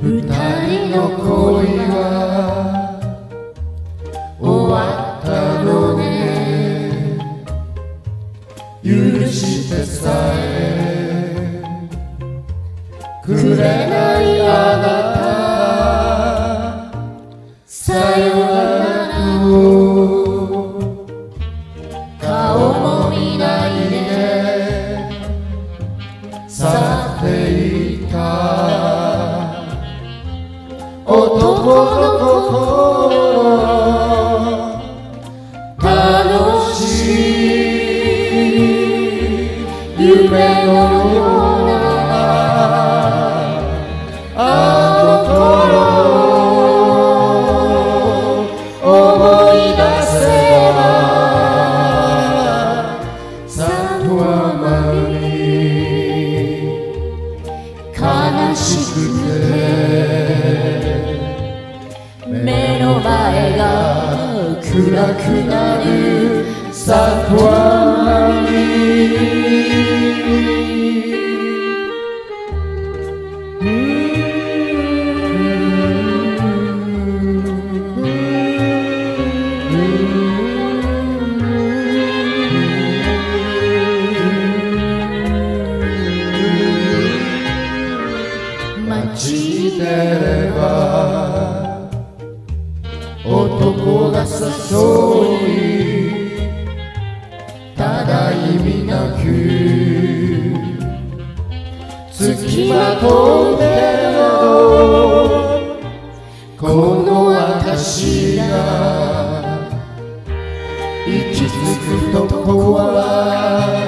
二人の恋は終わったのね。許してさえ。くれないあなた。男心。楽しい夢のよう悲しくて。目の前が暗くなる。里に街に出れば男が誘いただ意味なく付きまとうけどこの私が行き着くとこは